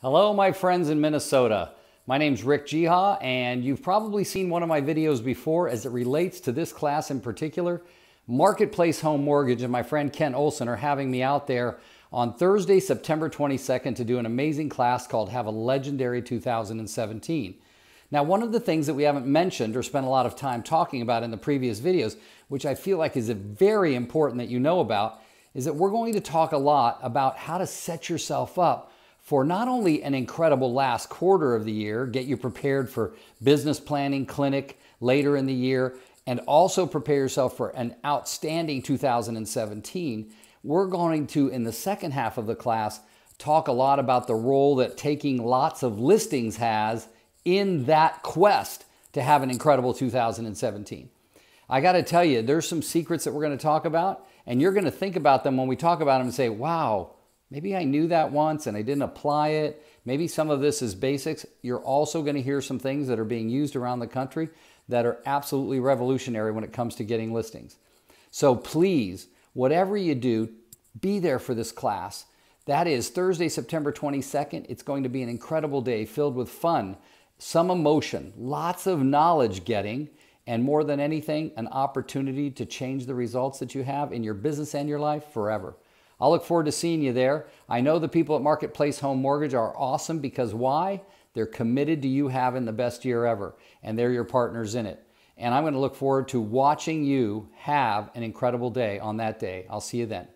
Hello, my friends in Minnesota. My name's Rick Geha, and you've probably seen one of my videos before as it relates to this class in particular. Marketplace Home Mortgage and my friend Ken Olson are having me out there on Thursday, September 22nd to do an amazing class called Have a Legendary 2017. Now, one of the things that we haven't mentioned or spent a lot of time talking about in the previous videos, which I feel like is a very important that you know about, is that we're going to talk a lot about how to set yourself up for not only an incredible last quarter of the year, get you prepared for business planning clinic later in the year, and also prepare yourself for an outstanding 2017, we're going to, in the second half of the class, talk a lot about the role that taking lots of listings has in that quest to have an incredible 2017. I got to tell you, there's some secrets that we're going to talk about, and you're going to think about them when we talk about them and say, wow, maybe I knew that once and I didn't apply it. Maybe some of this is basics. You're also going to hear some things that are being used around the country that are absolutely revolutionary when it comes to getting listings. So please, whatever you do, be there for this class. That is Thursday, September 22nd. It's going to be an incredible day filled with fun, some emotion, lots of knowledge getting, and more than anything, an opportunity to change the results that you have in your business and your life forever. I'll look forward to seeing you there. I know the people at Marketplace Home Mortgage are awesome because why? They're committed to you having the best year ever, and they're your partners in it. And I'm going to look forward to watching you have an incredible day on that day. I'll see you then.